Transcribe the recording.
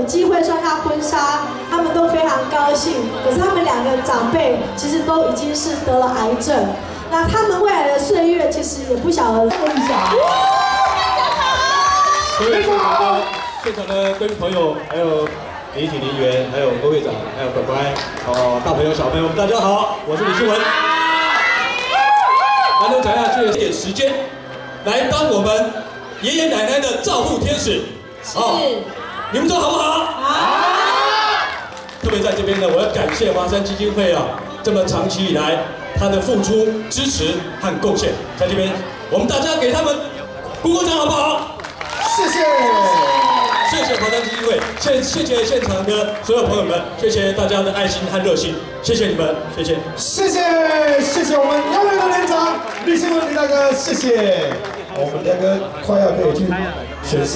有机会穿上婚纱，他们都非常高兴。可是他们两个长辈其实都已经是得了癌症，那他们未来的岁月其实也不晓得。问一下，各位现场的现场的各位朋友，还有媒体人员，还有郭会长，还有乖乖，哦，大朋友小朋友们，大家好，我是李新文。难得讲下去，点时间来当我们爷爷奶奶的照护天使。是，你们说好不好？好。特别在这边呢，我要感谢华山基金会啊，这么长期以来他的付出、支持和贡献，在这边我们大家给他们鼓鼓掌好不好？谢谢，谢谢华山基金会，谢谢谢现场的所有朋友们，谢谢大家的爱心和热心，谢谢你们，谢谢，谢谢谢谢我们遥远的连长李新文李大哥，谢谢，我们大哥快要可以去选。